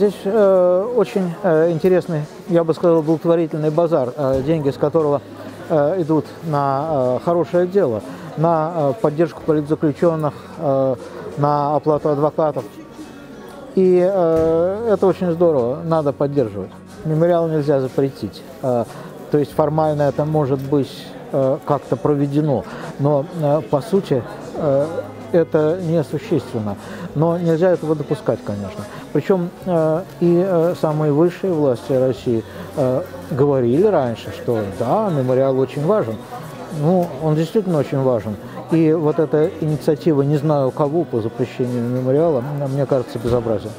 Здесь э, очень э, интересный, я бы сказал, благотворительный базар, э, деньги с которого э, идут на э, хорошее дело, на э, поддержку политзаключенных, э, на оплату адвокатов. И э, это очень здорово, надо поддерживать. Мемориал нельзя запретить. Э, то есть формально это может быть э, как-то проведено, но э, по сути э, это несущественно. Но нельзя этого допускать, конечно. Причем э, и э, самые высшие власти России э, говорили раньше, что да, мемориал очень важен. Ну, он действительно очень важен. И вот эта инициатива «не знаю кого» по запрещению мемориала, мне кажется, безобразием.